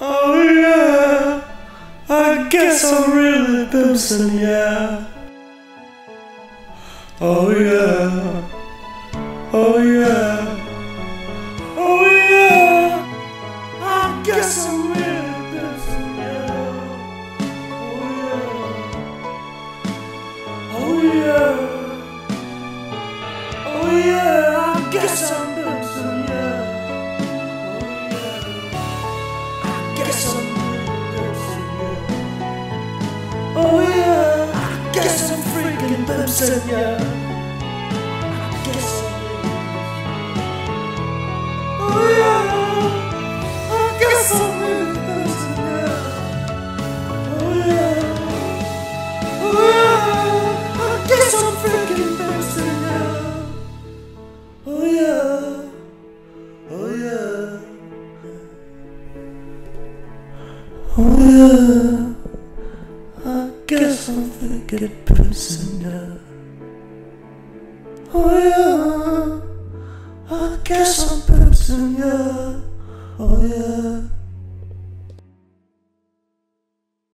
Oh yeah, I guess I'm really boomsing, yeah. Oh yeah, oh yeah, I guess I'm boomsing, yeah. guess I'm Oh yeah, I guess I'm freaking Bimpson, yeah. I guess I'm Oh yeah, I guess I'm Oh yeah, I guess I'm thinking person yeah. Oh yeah, I guess I'm person yeah. Oh yeah.